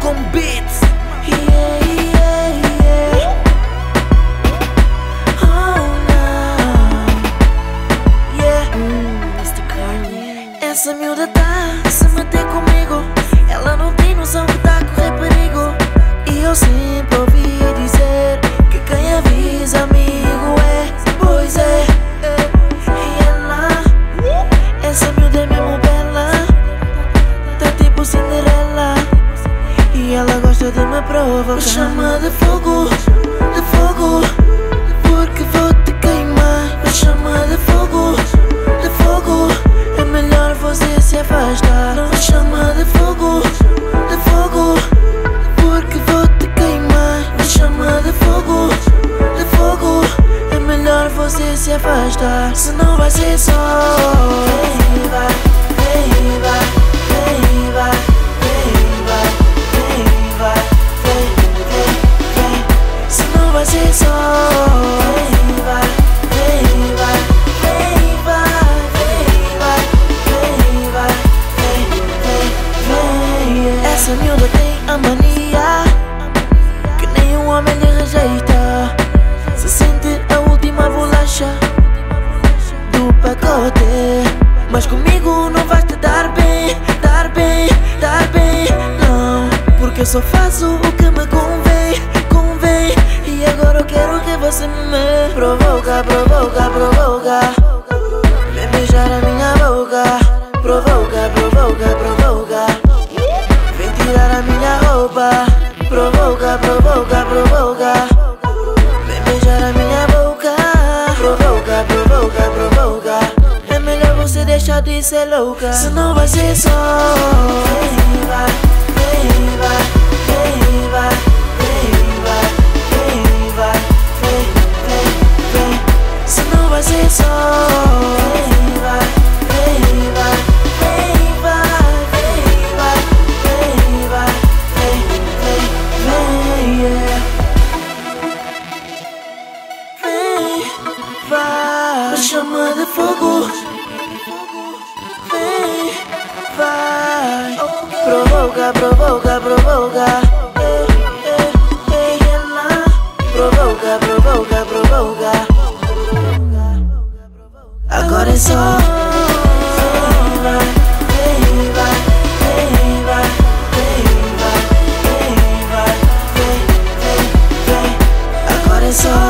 com beats. Yeah, yeah, yeah. Oh, no. yeah. Hum, Mr. Carly. Essa miúda tá se meter com provocar. Chama de fogo, de fogo Porque vou te queimar. Me chama de fogo, de fogo É melhor você se afastar. Me chama de fogo, de fogo Porque vou te queimar. Me chama de fogo, de fogo É melhor você se afastar. Senão vai ser só vai, Essa miúda tem a mania Que nenhum homem lhe rejeita. Se sente a última bolacha Do pacote. Mas comigo não vais te dar bem Dar bem, dar bem Não, porque eu só faço o provoca Provoca, provoca. Vem beijar a minha boca. Provoca, provoca, provoca. Tirar a minha roupa. Provoca, provoca, provoca. Vem beijar a minha boca. Provoca, provoca, provoca. É melhor você deixar de ser louca. Senão vai ser só. Vem, vai, vem, vai, provoca, provoca, provoca. Eh, eh, eh, it's all all